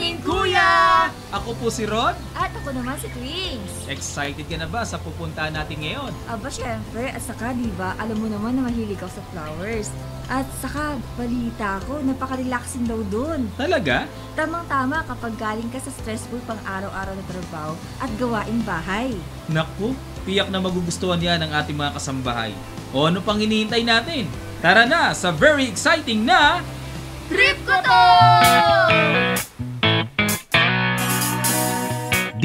morning, Kuya! Ako po si Rod. At ako naman si Twins. Excited ka na ba sa pupuntahan natin ngayon? Aba, syempre. At saka, di ba, alam mo naman na mahilig ako sa flowers. At saka, balita ko, napaka-relaxing daw dun. Talaga? Tamang-tama kapag galing ka sa stressful pang araw-araw na trabaho at gawaing bahay. Naku, tiyak na magugustuhan yan ng ating mga kasambahay. O ano pang hinihintay natin? Tara na sa very exciting na... Trip ko to!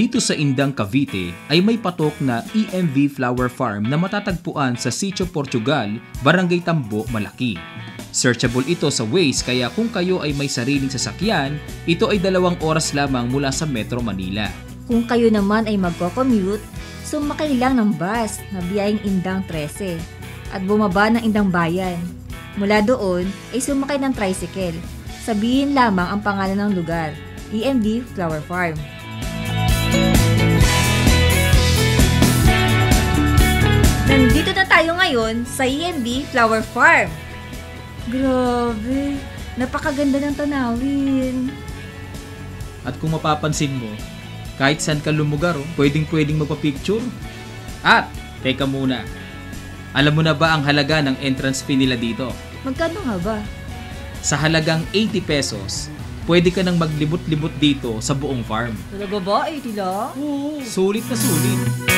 Dito sa Indang Cavite ay may patok na EMV Flower Farm na matatagpuan sa Sitio Portugal, Barangay Tambo, Malaki. Searchable ito sa Waze kaya kung kayo ay may sariling sasakyan, ito ay dalawang oras lamang mula sa Metro Manila. Kung kayo naman ay magko-commute, sumakay lang ng bus na biyayang Indang 13 at bumaba ng Indang Bayan. Mula doon ay sumakay ng tricycle. Sabihin lamang ang pangalan ng lugar, EMV Flower Farm. Nandito na tayo ngayon sa EMB Flower Farm. Grabe, napakaganda ng tanawin. At kung mapapansin mo, kahit saan ka lumugar, oh, pwedeng pwedeng magpa-picture. At, teka muna, alam mo na ba ang halaga ng entrance fee nila dito? Magkano nga ba? Sa halagang 80 pesos, pwede ka nang maglibot-libot dito sa buong farm. Talaga ba? 80 lang? Oo. Sulit na sulit.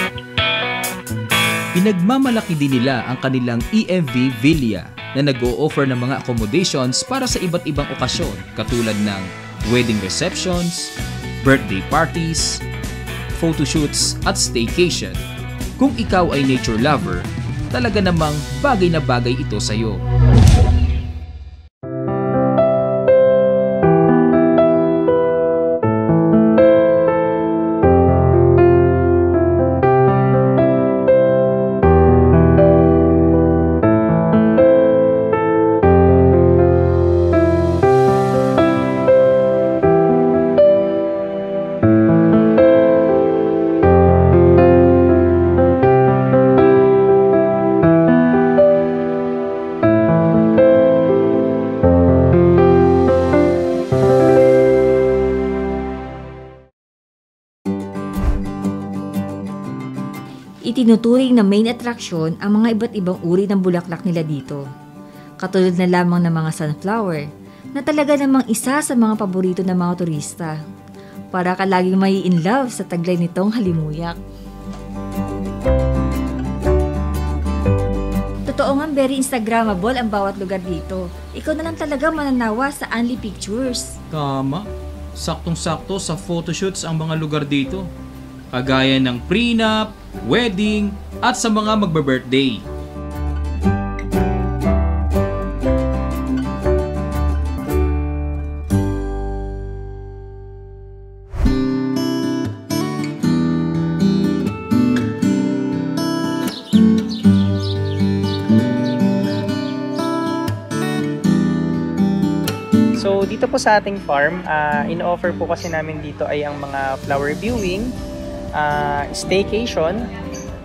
Pinagmamalaki din nila ang kanilang EMV Villa na nag-o-offer ng mga accommodations para sa iba't ibang okasyon katulad ng wedding receptions, birthday parties, photoshoots at staycation. Kung ikaw ay nature lover, talaga namang bagay na bagay ito sa'yo. Itinuturing na main attraction ang mga iba't ibang uri ng bulaklak nila dito. Katulad na lamang ng mga sunflower, na talaga namang isa sa mga paborito ng mga turista. Para ka laging may in love sa taglay nitong halimuyak. Totoo nga very Instagrammable ang bawat lugar dito. Ikaw na lang talaga mananawa sa Only Pictures. Tama. Saktong-sakto sa photoshoots ang mga lugar dito. Kagaya ng prenup, wedding, at sa mga magbe-birthday. So dito po sa ating farm, ah, in-offer po kasi namin dito ay ang mga flower viewing, ah, staycation,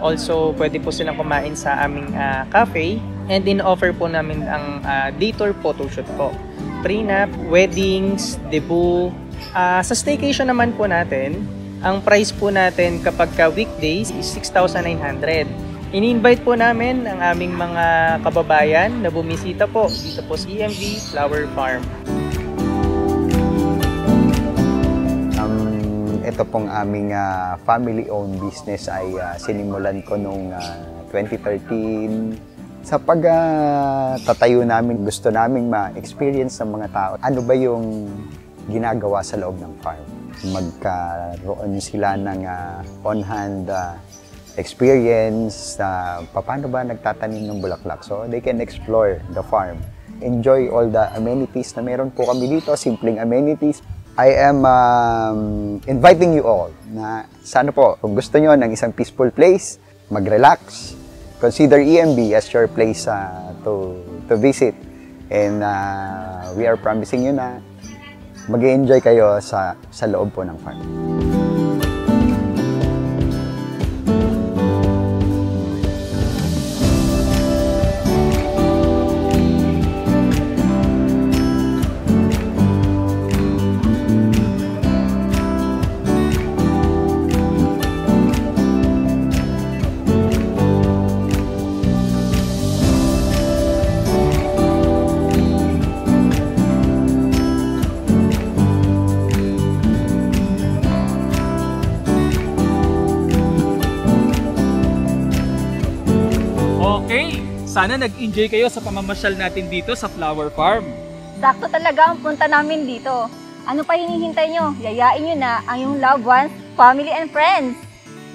also pwede po silang kumain sa aming ah, cafe, and in-offer po namin ang ah, day tour photoshoot po. Prenup, weddings, debut. Ah, sa staycation naman po natin, ang price po natin kapag ka weekdays is 6,900. Ini-invite po namin ang aming mga kababayan na bumisita po dito po sa EMV Flower Farm. Ito pong aming ah, family-owned business ay ah, sinimulan ko noong ah, 2013. Sa pagtatayo namin, gusto naming ma-experience ng mga tao. Ano ba yung ginagawa sa loob ng farm? Magkaroon sila ng ah, on-hand ah, experience sa paano ba nagtatanim ng bulaklak. So they can explore the farm. Enjoy all the amenities na meron po kami dito, simpleng amenities. I am um, inviting you all na sana po, kung gusto nyo ng isang peaceful place, mag-relax, consider EMB as your place uh, to, to visit. And uh, we are promising you na mag enjoy kayo sa, sa loob po ng farm. Sana nag-enjoy kayo sa pamamasyal natin dito sa Flower Farm. Sakto talaga ang punta namin dito. Ano pa hinihintay nyo? Yayain nyo na ang iyong loved ones, family and friends.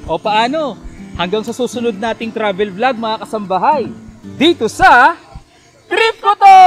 O paano? Hanggang sa susunod nating travel vlog mga kasambahay. Dito sa Trip ko to!